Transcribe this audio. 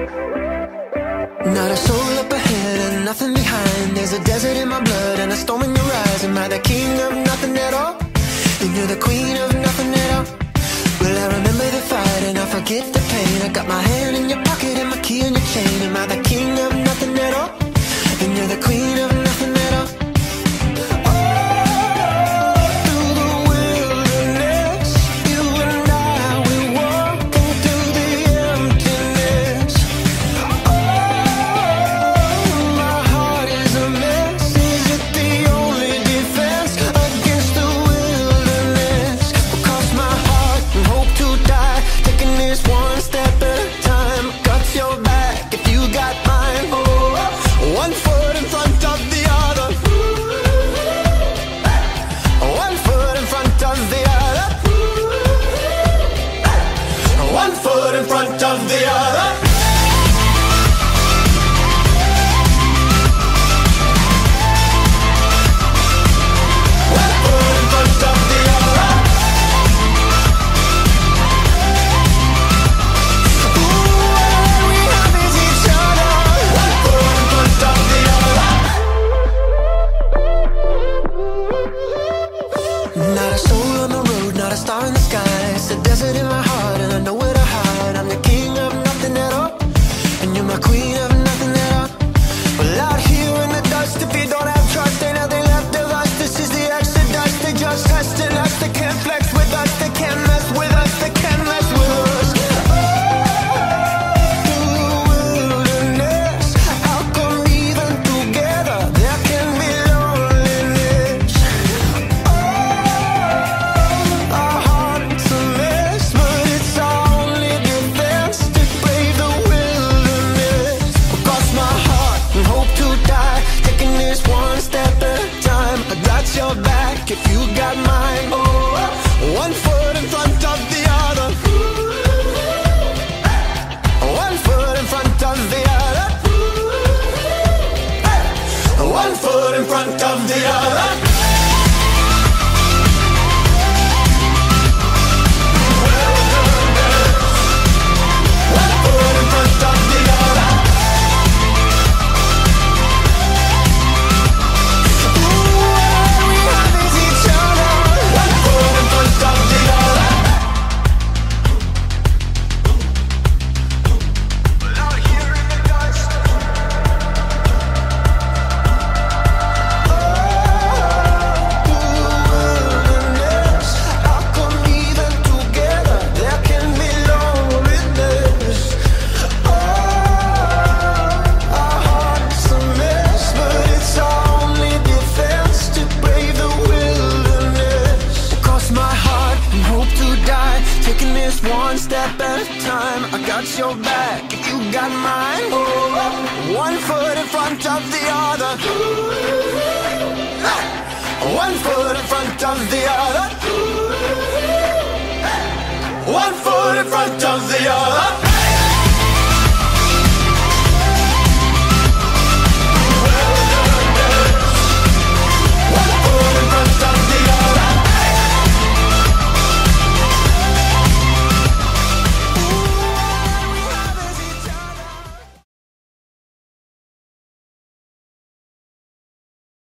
Not a soul up ahead and nothing behind. There's a desert in my blood and a storm in your eyes. Am I the king of nothing at all? And you're the queen of nothing at all. Will I remember the fight and I forget the pain? I got my hand in your Not a soul on the road, not a star in the sky. It's a desert in if you got mine. Oh, one foot in front of the other. One foot in front of the other. One foot in front of the other. One step at a time. I got your back, you got mine. Oh, one foot in front of the other. One foot in front of the other. One foot in front of the other.